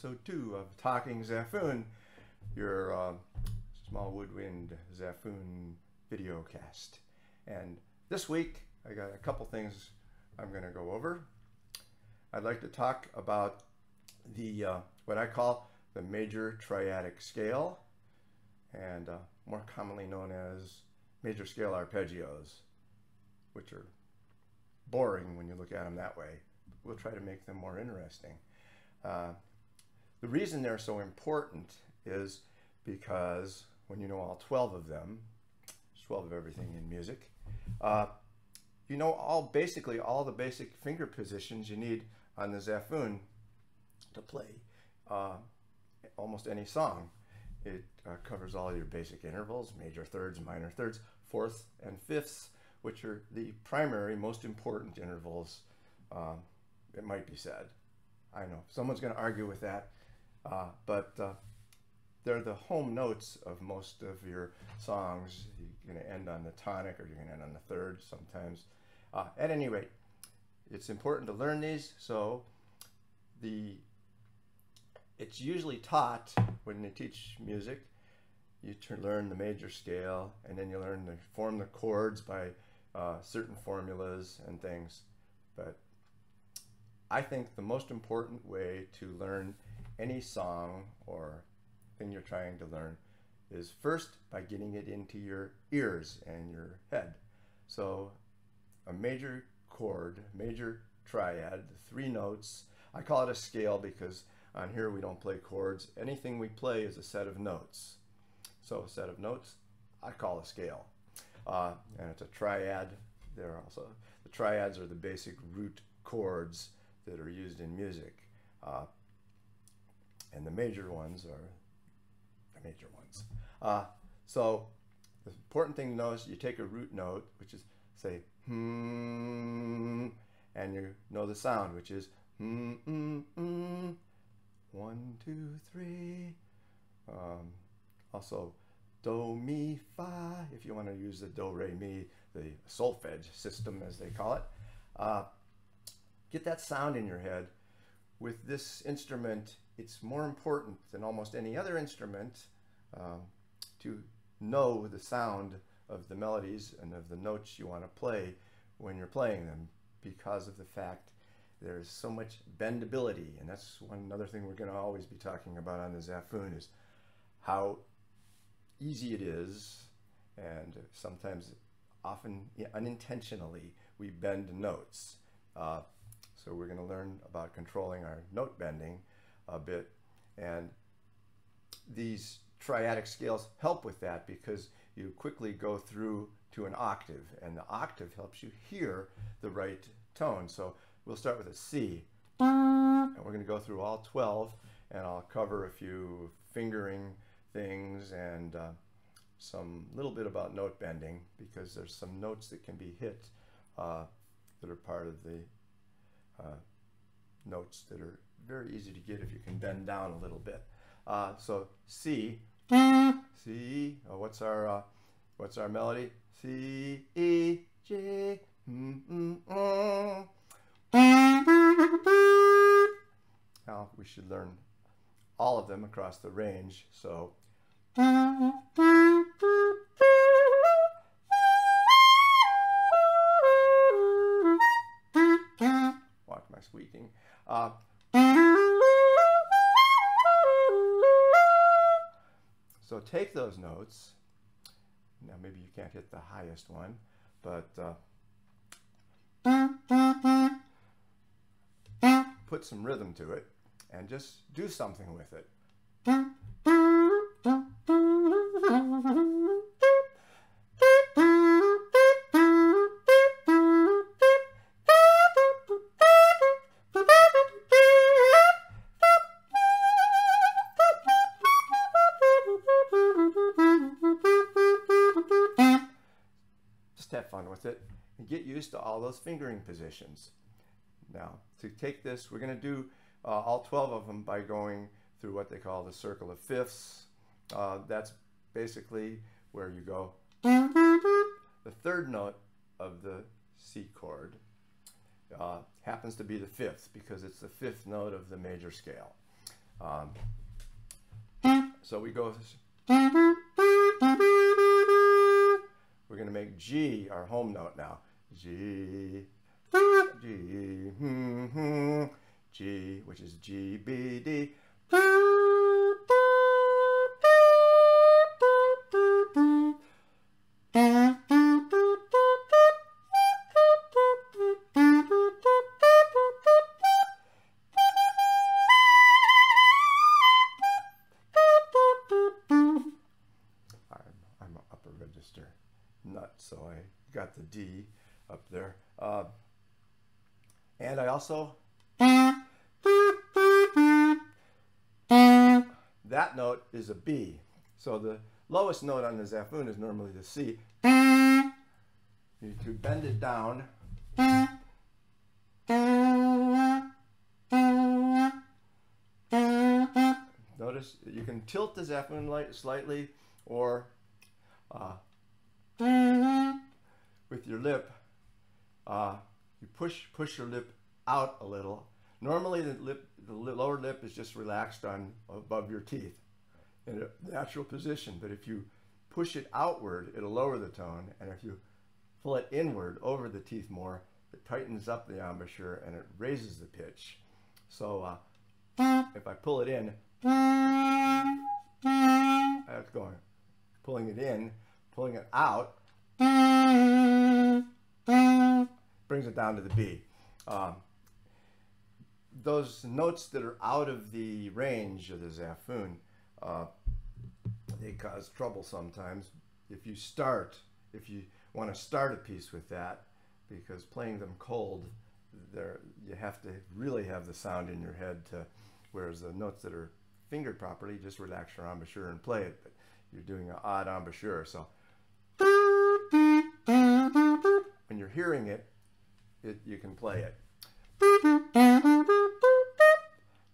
episode two of Talking Xaphoon, your uh, small woodwind Xaphoon video cast. And this week, I got a couple things I'm going to go over. I'd like to talk about the uh, what I call the major triadic scale, and uh, more commonly known as major scale arpeggios, which are boring when you look at them that way. We'll try to make them more interesting. Uh, the reason they're so important is because when you know all 12 of them, 12 of everything in music, uh, you know all basically all the basic finger positions you need on the Xaphoon to play uh, almost any song. It uh, covers all your basic intervals, major thirds, minor thirds, fourths, and fifths, which are the primary, most important intervals, um, it might be said. I know someone's going to argue with that, uh, but uh, they're the home notes of most of your songs. You're going to end on the tonic or you're going to end on the third sometimes. Uh, at any rate, it's important to learn these. So the it's usually taught when they teach music. You learn the major scale, and then you learn to form the chords by uh, certain formulas and things. But I think the most important way to learn any song or thing you're trying to learn is first by getting it into your ears and your head. So a major chord, major triad, three notes. I call it a scale because on here we don't play chords. Anything we play is a set of notes. So a set of notes, I call a scale. Uh, and it's a triad. There also the triads are the basic root chords that are used in music. Uh, and the major ones are the major ones. Uh, so the important thing to know is you take a root note, which is say hmm, and you know the sound, which is hmm, mm, mm, one, two, three. Um, also do, mi, fa, if you want to use the do, re, mi, the solfege system as they call it. Uh, get that sound in your head. With this instrument, it's more important than almost any other instrument um, to know the sound of the melodies and of the notes you want to play when you're playing them because of the fact there's so much bendability and that's one another thing we're going to always be talking about on the Xaphoon is how easy it is and sometimes often unintentionally we bend notes. Uh, so we're going to learn about controlling our note bending a bit and these triadic scales help with that because you quickly go through to an octave and the octave helps you hear the right tone. So we'll start with a C and we're going to go through all 12 and I'll cover a few fingering things and uh, some little bit about note bending because there's some notes that can be hit uh, that are part of the uh, notes that are very easy to get if you can bend down a little bit. Uh, so C, C, oh, what's our uh, what's our melody? C, E, G, mm, mm, mm. Now we should learn all of them across the range. So watch my squeaking. Uh, take those notes. Now maybe you can't hit the highest one, but uh, put some rhythm to it and just do something with it. All those fingering positions. Now, to take this, we're going to do uh, all 12 of them by going through what they call the circle of fifths. Uh, that's basically where you go. The third note of the C chord uh, happens to be the fifth because it's the fifth note of the major scale. Um, so we go. We're going to make G our home note now. G, G, hmm, hmm, G, which is G, B, D. I'm an upper register nut, so I got the D up there. Uh, and I also that note is a B. So the lowest note on the Xaphoon is normally the C. You could bend it down. Notice you can tilt the Xaphoon light slightly or uh, with your lip, uh, you push push your lip out a little. Normally the lip, the lower lip is just relaxed on above your teeth in a natural position. But if you push it outward, it'll lower the tone. And if you pull it inward over the teeth more, it tightens up the embouchure and it raises the pitch. So uh, if I pull it in, that's going. Pulling it in, pulling it out, brings it down to the B. Um, those notes that are out of the range of the Xaphoon, uh, they cause trouble sometimes. If you start, if you want to start a piece with that, because playing them cold, there you have to really have the sound in your head to, whereas the notes that are fingered properly, just relax your embouchure and play it. But you're doing an odd embouchure, so when you're hearing it, it you can play it.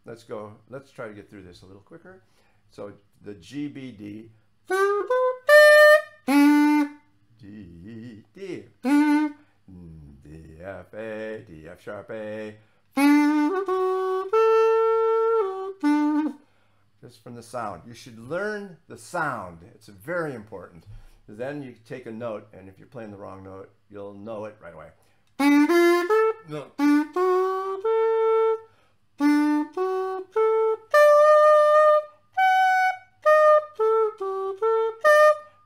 Let's go, let's try to get through this a little quicker. So the GBD, D, D, D, F, A, D, F sharp A. Just from the sound. You should learn the sound. It's very important. Then you take a note, and if you're playing the wrong note, you'll know it right away. No.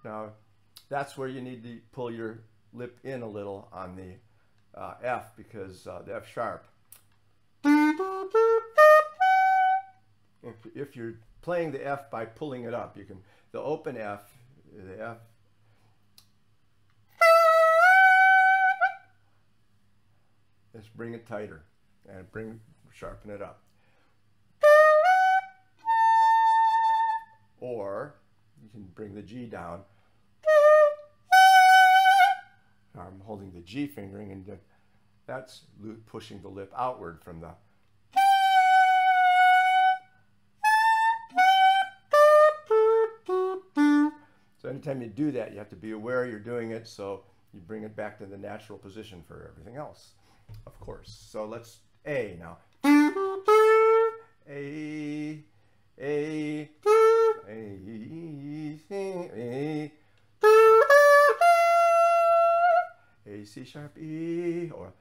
Now, that's where you need to pull your lip in a little on the uh, F because uh, the F sharp. If, if you're playing the F by pulling it up, you can, the open F, the F, just bring it tighter and bring, sharpen it up. Or you can bring the G down. I'm holding the G fingering and that's pushing the lip outward from the So anytime you do that, you have to be aware you're doing it so you bring it back to the natural position for everything else, of course. So let's A now. A, A, A, A, A, C sharp E, or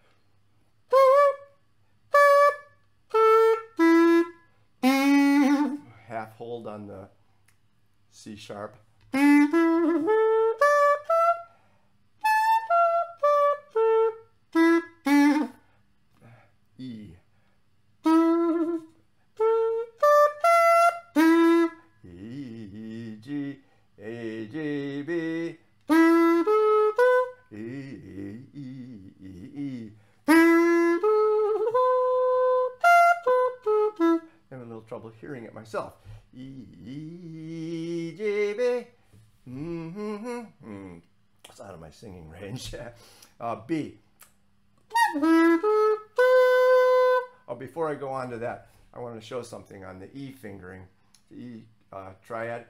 half hold on the C sharp. Myself. E, E, G, B. Mm -hmm, mm. It's out of my singing range. uh, B. Oh, before I go on to that, I want to show something on the E fingering, the E uh, triad.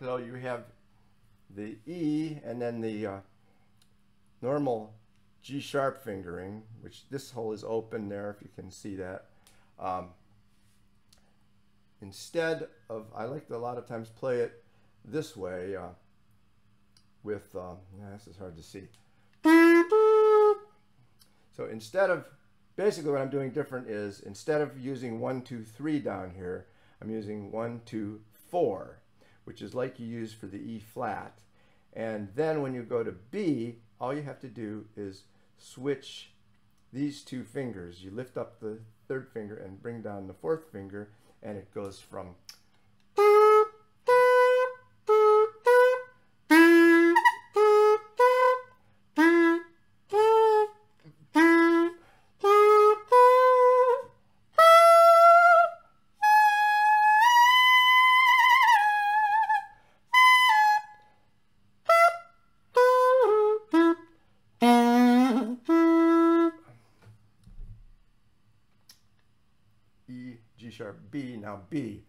So you have the E and then the uh, normal G sharp fingering, which this hole is open there if you can see that. Um, instead of, I like to a lot of times play it this way uh, with, um, this is hard to see. So instead of, basically what I'm doing different is instead of using one, two, three down here, I'm using one, two, four, which is like you use for the E flat. And then when you go to B, all you have to do is switch these two fingers. You lift up the third finger and bring down the fourth finger, and it goes from G sharp, B, now B.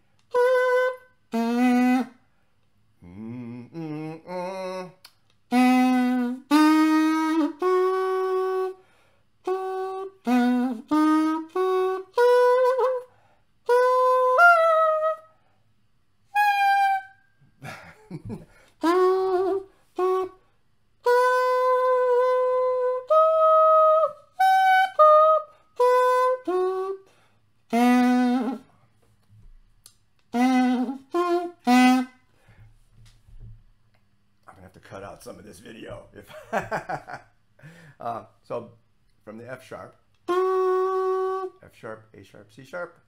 cut out some of this video. If uh, so, from the F sharp, F sharp, A sharp, C sharp.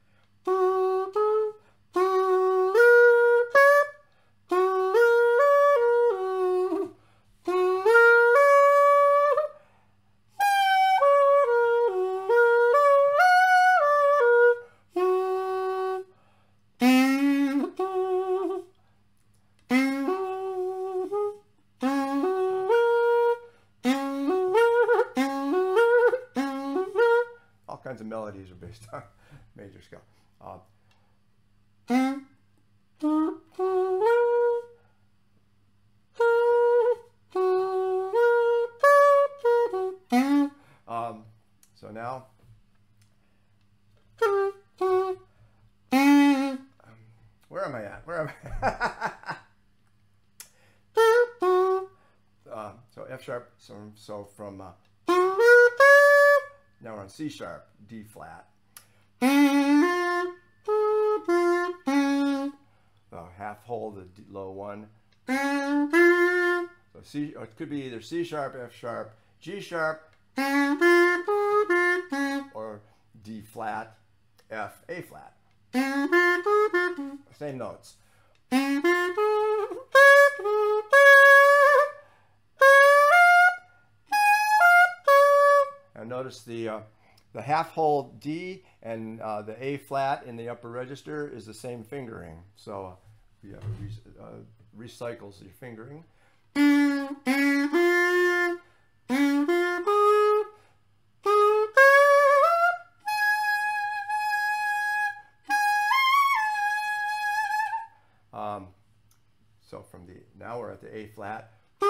Based on major scale. Um, um, so now, where am I at? Where am I? uh, so F sharp. So so from uh, now we're on C sharp, D flat. Half hold the low one. So C, it could be either C sharp, F sharp, G sharp, or D flat, F, A flat. Same notes. Now notice the uh, the half hold D and uh, the A flat in the upper register is the same fingering. So have re- uh, recycles your fingering. Um, so from the now we're at the A flat. A,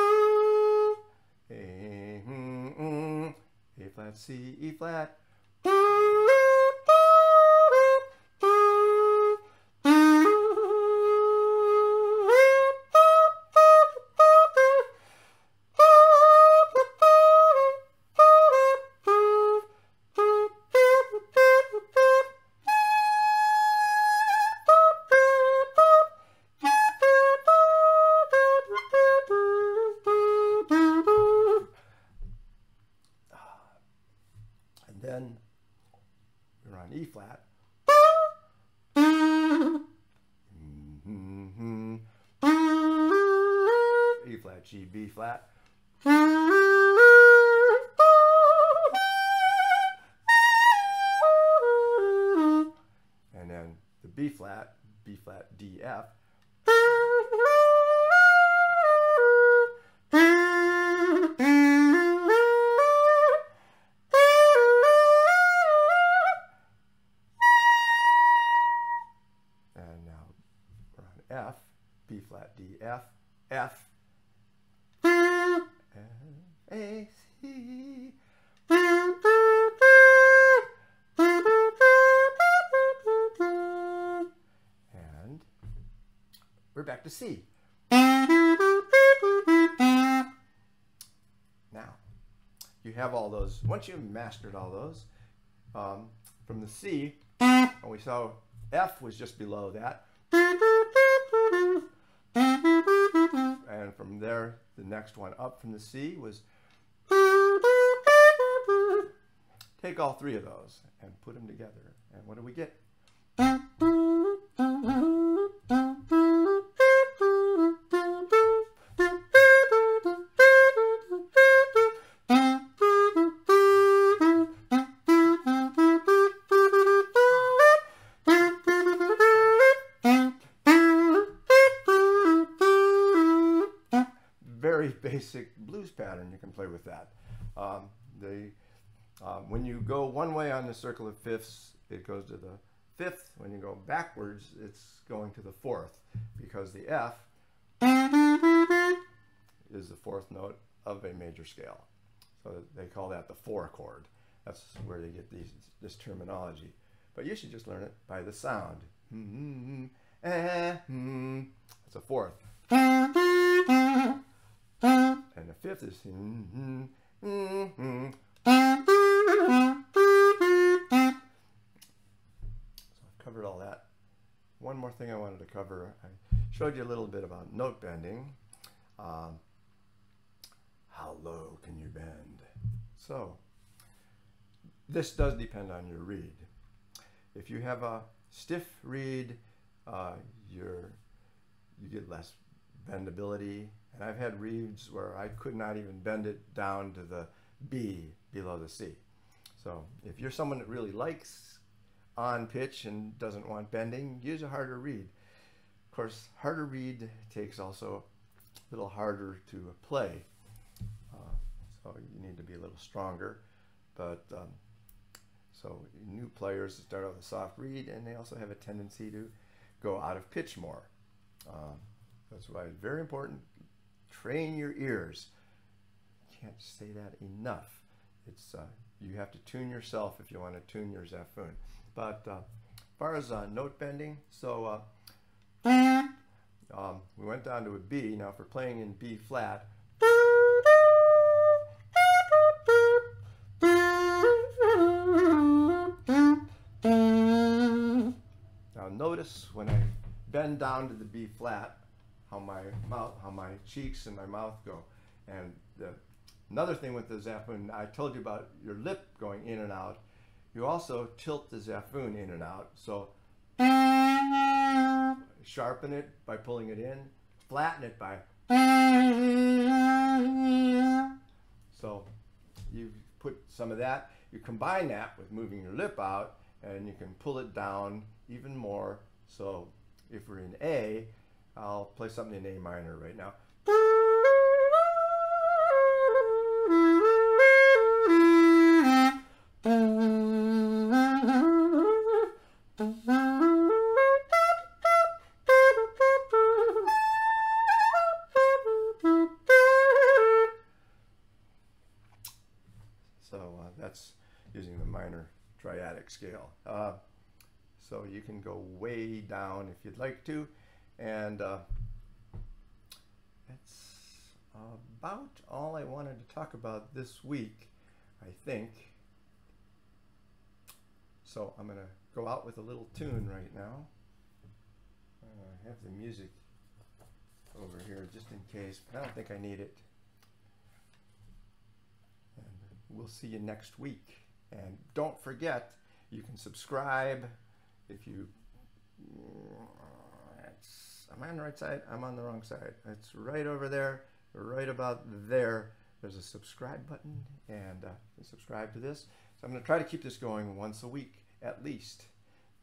mm, mm, A flat, C, E flat. Flat. To C. Now, you have all those. Once you've mastered all those, um, from the C, and we saw F was just below that. And from there, the next one up from the C was take all three of those and put them together. And what do we get? Basic blues pattern. You can play with that. Um, they, um, when you go one way on the circle of fifths, it goes to the fifth. When you go backwards, it's going to the fourth because the F is the fourth note of a major scale. So they call that the four chord. That's where they get these, this terminology. But you should just learn it by the sound. Mm-hmm. It's a fourth. Fifth is. Mm-hmm. Mm-hmm. So I've covered all that. One more thing I wanted to cover. I showed you a little bit about note bending. Um, how low can you bend? So this does depend on your reed. If you have a stiff reed, uh, you get less bendability. And I've had reeds where I could not even bend it down to the B below the C. So if you're someone that really likes on pitch and doesn't want bending, use a harder reed. Of course, harder reed takes also a little harder to play. Uh, so you need to be a little stronger. But um, so new players start out with a soft reed and they also have a tendency to go out of pitch more. Um, that's why it's very important. Train your ears. Can't say that enough. It's uh, you have to tune yourself if you want to tune your Xaphoon. But uh, as far as uh, note bending, so uh, um, we went down to a B. Now, for playing in B flat, now notice when I bend down to the B flat, how my mouth, how my cheeks and my mouth go. And the, another thing with the Xaphoon, I told you about your lip going in and out. You also tilt the Xaphoon in and out. So sharpen it by pulling it in, flatten it by. So you put some of that, you combine that with moving your lip out, and you can pull it down even more. So if we're in A, I'll play something in A minor right now. So uh, that's using the minor triadic scale. Uh, so you can go way down if you'd like to. And uh, that's about all I wanted to talk about this week, I think. So I'm going to go out with a little tune right now. Uh, I have the music over here just in case, but I don't think I need it. And we'll see you next week. And don't forget, you can subscribe if you. It's, am I on the right side? I'm on the wrong side. It's right over there, right about there. There's a subscribe button, and uh, subscribe to this. So I'm going to try to keep this going once a week at least,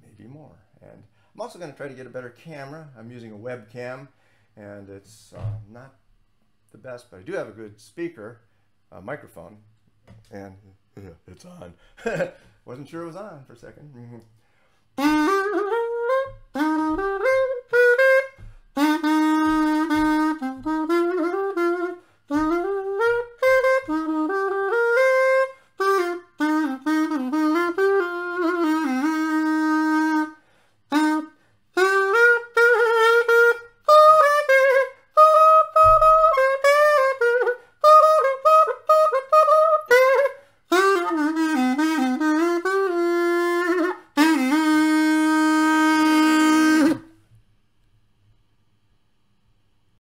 maybe more. And I'm also going to try to get a better camera. I'm using a webcam, and it's uh, not the best, but I do have a good speaker, a microphone, and it's on. Wasn't sure it was on for a second.